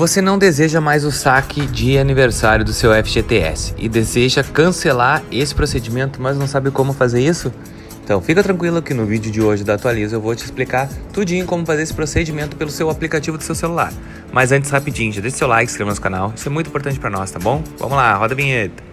Você não deseja mais o saque de aniversário do seu FGTS e deseja cancelar esse procedimento, mas não sabe como fazer isso? Então fica tranquilo que no vídeo de hoje da Atualiza eu vou te explicar tudinho como fazer esse procedimento pelo seu aplicativo do seu celular. Mas antes, rapidinho, já deixa seu like, se inscreva no nosso canal, isso é muito importante para nós, tá bom? Vamos lá, roda a vinheta.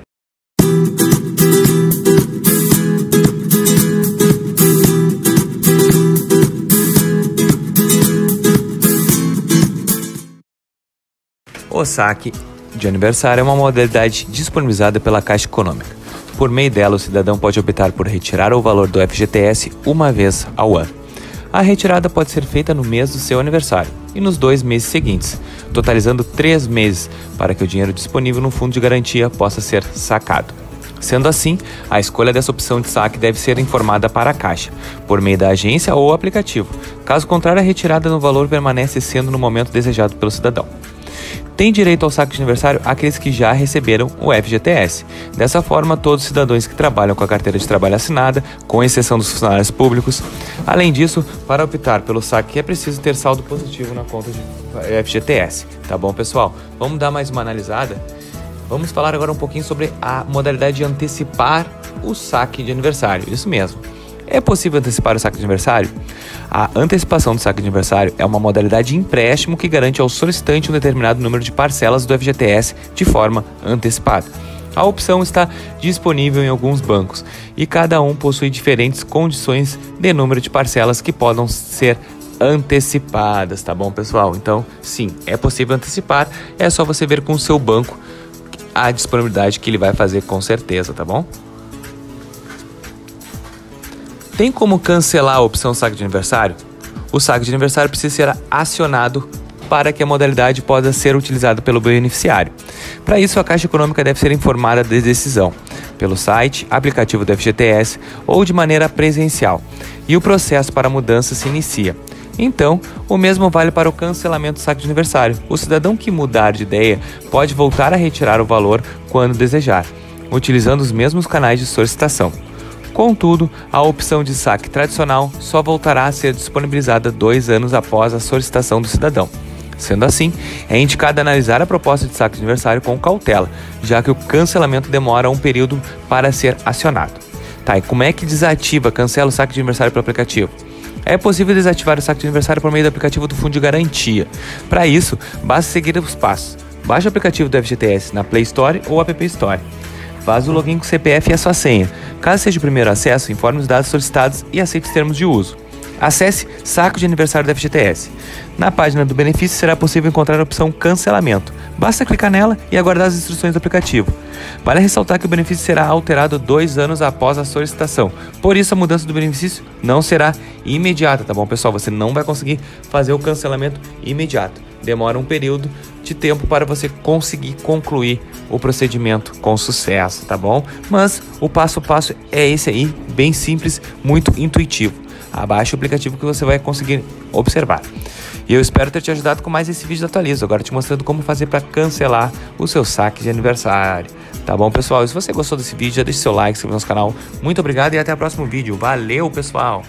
O saque de aniversário é uma modalidade disponibilizada pela Caixa Econômica. Por meio dela, o cidadão pode optar por retirar o valor do FGTS uma vez ao ano. A retirada pode ser feita no mês do seu aniversário e nos dois meses seguintes, totalizando três meses para que o dinheiro disponível no fundo de garantia possa ser sacado. Sendo assim, a escolha dessa opção de saque deve ser informada para a Caixa, por meio da agência ou aplicativo. Caso contrário, a retirada no valor permanece sendo no momento desejado pelo cidadão. Tem direito ao saque de aniversário aqueles que já receberam o FGTS. Dessa forma, todos os cidadãos que trabalham com a carteira de trabalho assinada, com exceção dos funcionários públicos. Além disso, para optar pelo saque é preciso ter saldo positivo na conta de FGTS. Tá bom, pessoal? Vamos dar mais uma analisada? Vamos falar agora um pouquinho sobre a modalidade de antecipar o saque de aniversário. Isso mesmo. É possível antecipar o saque de aniversário? A antecipação do saque de aniversário é uma modalidade de empréstimo que garante ao solicitante um determinado número de parcelas do FGTS de forma antecipada. A opção está disponível em alguns bancos e cada um possui diferentes condições de número de parcelas que podem ser antecipadas, tá bom, pessoal? Então, sim, é possível antecipar, é só você ver com o seu banco a disponibilidade que ele vai fazer com certeza, tá bom? Tem como cancelar a opção saque de aniversário? O saque de aniversário precisa ser acionado para que a modalidade possa ser utilizada pelo beneficiário. Para isso, a Caixa Econômica deve ser informada da decisão pelo site, aplicativo do FGTS ou de maneira presencial, e o processo para a mudança se inicia. Então, o mesmo vale para o cancelamento do saque de aniversário. O cidadão que mudar de ideia pode voltar a retirar o valor quando desejar, utilizando os mesmos canais de solicitação. Contudo, a opção de saque tradicional só voltará a ser disponibilizada dois anos após a solicitação do cidadão. Sendo assim, é indicado analisar a proposta de saque de aniversário com cautela, já que o cancelamento demora um período para ser acionado. Tá, e como é que desativa, cancela o saque de aniversário pelo aplicativo? É possível desativar o saque de aniversário por meio do aplicativo do Fundo de Garantia. Para isso, basta seguir os passos. Baixe o aplicativo do FGTS na Play Store ou App Store. Faz o login com o CPF e a sua senha. Caso seja o primeiro acesso, informe os dados solicitados e aceite os termos de uso. Acesse Saco de Aniversário da FGTS. Na página do benefício será possível encontrar a opção Cancelamento. Basta clicar nela e aguardar as instruções do aplicativo. Vale ressaltar que o benefício será alterado dois anos após a solicitação. Por isso, a mudança do benefício não será imediata, tá bom, pessoal? Você não vai conseguir fazer o cancelamento imediato. Demora um período de tempo para você conseguir concluir o procedimento com sucesso, tá bom? Mas o passo a passo é esse aí, bem simples, muito intuitivo. Abaixe o aplicativo que você vai conseguir observar. E eu espero ter te ajudado com mais esse vídeo da Atualiza, agora te mostrando como fazer para cancelar o seu saque de aniversário. Tá bom, pessoal? E se você gostou desse vídeo, já deixe seu like, se inscreva no nosso canal. Muito obrigado e até o próximo vídeo. Valeu, pessoal!